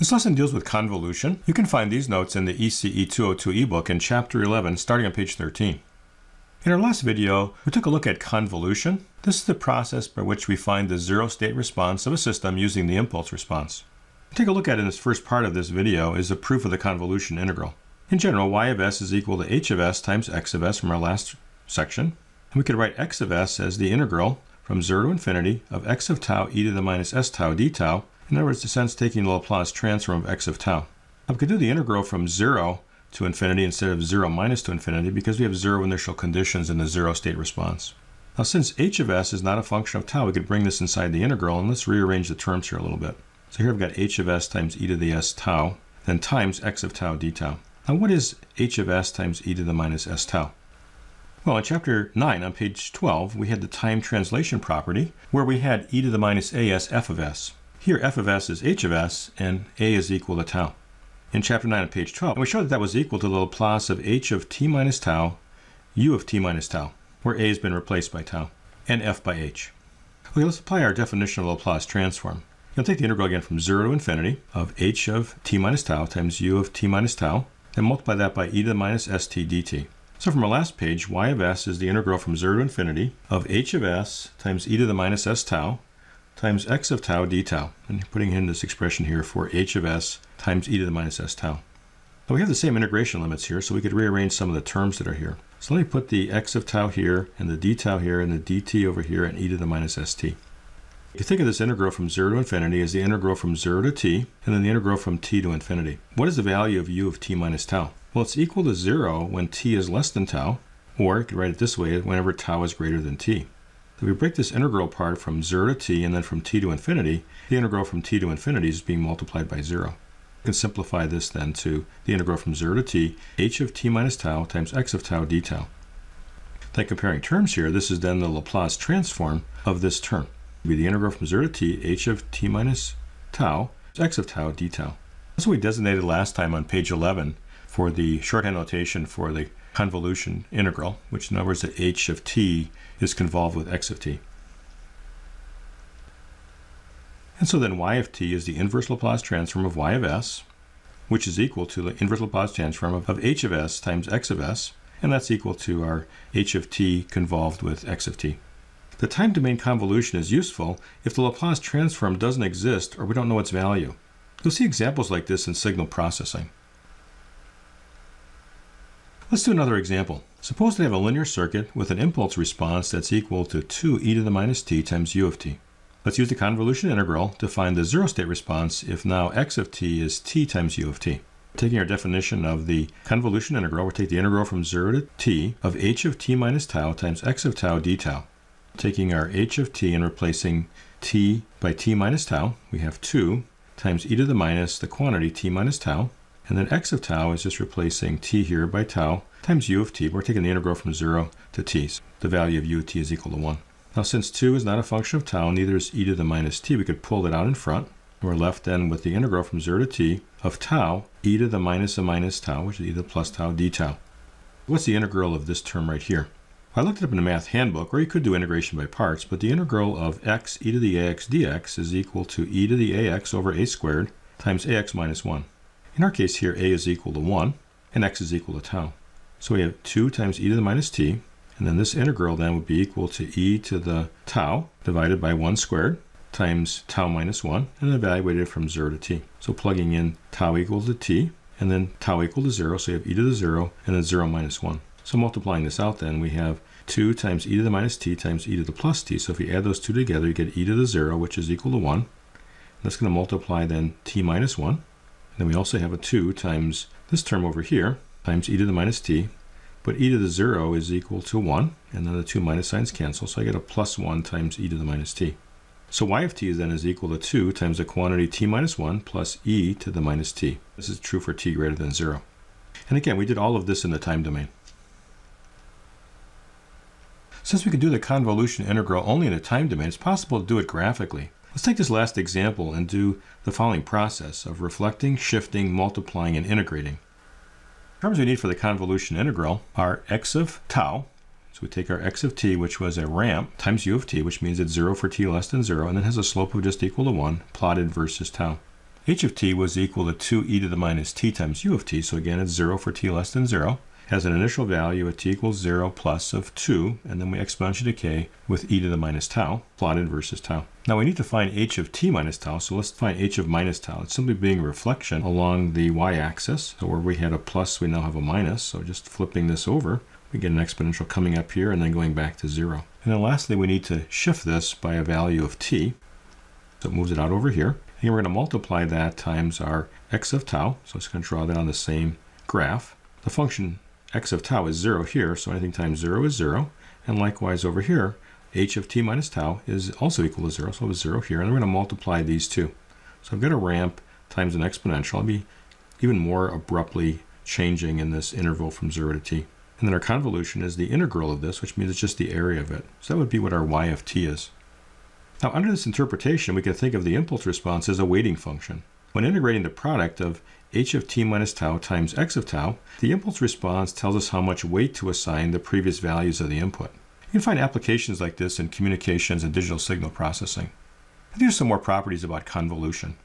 This lesson deals with convolution. You can find these notes in the ECE 202 ebook in chapter 11, starting on page 13. In our last video, we took a look at convolution. This is the process by which we find the zero state response of a system using the impulse response. Take a look at in this first part of this video is the proof of the convolution integral. In general, y of s is equal to h of s times x of s from our last section. And we could write x of s as the integral from 0 to infinity of x of tau e to the minus s tau d tau in other words, the sense taking the Laplace transform of x of tau. We could do the integral from 0 to infinity instead of 0 minus to infinity because we have zero initial conditions in the zero state response. Now since h of s is not a function of tau, we could bring this inside the integral and let's rearrange the terms here a little bit. So here I've got h of s times e to the s tau, then times x of tau d tau. Now what is h of s times e to the minus s tau? Well, in chapter 9 on page 12, we had the time translation property where we had e to the minus as f of s. Here f of s is h of s, and a is equal to tau. In chapter 9 on page 12, we showed that that was equal to the Laplace of h of t minus tau, u of t minus tau, where a has been replaced by tau, and f by h. Okay, let's apply our definition of Laplace transform. You'll take the integral again from 0 to infinity of h of t minus tau times u of t minus tau, and multiply that by e to the minus st dt. So from our last page, y of s is the integral from 0 to infinity of h of s times e to the minus s tau times x of tau d tau. And putting in this expression here for h of s times e to the minus s tau. Now we have the same integration limits here, so we could rearrange some of the terms that are here. So let me put the x of tau here, and the d tau here, and the dt over here, and e to the minus st. You think of this integral from 0 to infinity as the integral from 0 to t, and then the integral from t to infinity. What is the value of u of t minus tau? Well, it's equal to 0 when t is less than tau, or you could write it this way, whenever tau is greater than t. If we break this integral apart from 0 to t and then from t to infinity, the integral from t to infinity is being multiplied by 0. We can simplify this then to the integral from 0 to t, h of t minus tau times x of tau d tau. Then comparing terms here, this is then the Laplace transform of this term. It will be the integral from 0 to t, h of t minus tau, x of tau d tau. That's what we designated last time on page 11 for the shorthand notation for the convolution integral, which in other words, the h of t is convolved with x of t. And so then y of t is the inverse Laplace transform of y of s, which is equal to the inverse Laplace transform of, of h of s times x of s, and that's equal to our h of t convolved with x of t. The time domain convolution is useful if the Laplace transform doesn't exist or we don't know its value. You'll see examples like this in signal processing. Let's do another example. Suppose we have a linear circuit with an impulse response that's equal to 2 e to the minus t times u of t. Let's use the convolution integral to find the zero state response if now x of t is t times u of t. Taking our definition of the convolution integral, we'll take the integral from 0 to t of h of t minus tau times x of tau d tau. Taking our h of t and replacing t by t minus tau, we have 2 times e to the minus the quantity t minus tau and then x of tau is just replacing t here by tau times u of t. We're taking the integral from 0 to t. So the value of u of t is equal to 1. Now since 2 is not a function of tau, neither is e to the minus t, we could pull it out in front. We're left then with the integral from 0 to t of tau e to the minus a minus tau, which is e to the plus tau d tau. What's the integral of this term right here? I looked it up in the math handbook, or you could do integration by parts, but the integral of x e to the ax dx is equal to e to the ax over a squared times ax minus 1. In our case here, a is equal to 1, and x is equal to tau. So we have 2 times e to the minus t, and then this integral then would be equal to e to the tau divided by 1 squared times tau minus 1, and evaluated from 0 to t. So plugging in tau equal to t, and then tau equal to 0, so you have e to the 0, and then 0 minus 1. So multiplying this out then, we have 2 times e to the minus t times e to the plus t. So if you add those two together, you get e to the 0, which is equal to 1. That's going to multiply then t minus 1 then we also have a 2 times this term over here, times e to the minus t, but e to the 0 is equal to 1, and then the two minus signs cancel, so I get a plus 1 times e to the minus t. So y of t then is equal to 2 times the quantity t minus 1 plus e to the minus t. This is true for t greater than 0. And again, we did all of this in the time domain. Since we can do the convolution integral only in the time domain, it's possible to do it graphically. Let's take this last example and do the following process of reflecting, shifting, multiplying, and integrating. The terms we need for the convolution integral are x of tau. So we take our x of t, which was a ramp, times u of t, which means it's 0 for t less than 0, and then has a slope of just equal to 1, plotted versus tau. h of t was equal to 2 e to the minus t times u of t. So again, it's 0 for t less than 0. Has an initial value at t equals 0 plus of 2, and then we exponentially decay with e to the minus tau, plotted versus tau. Now we need to find h of t minus tau, so let's find h of minus tau. It's simply being a reflection along the y-axis. So where we had a plus, we now have a minus. So just flipping this over, we get an exponential coming up here and then going back to 0. And then lastly, we need to shift this by a value of t. So it moves it out over here. And we're going to multiply that times our x of tau. So it's going to draw that on the same graph. The function x of tau is 0 here, so anything times 0 is 0. And likewise over here, h of t minus tau is also equal to 0, so it's 0 here. And we're going to multiply these two. So I've got a ramp times an exponential. I'll be even more abruptly changing in this interval from 0 to t. And then our convolution is the integral of this, which means it's just the area of it. So that would be what our y of t is. Now, under this interpretation, we can think of the impulse response as a weighting function. When integrating the product of h of t minus tau times x of tau, the impulse response tells us how much weight to assign the previous values of the input. You can find applications like this in communications and digital signal processing. Here's some more properties about convolution.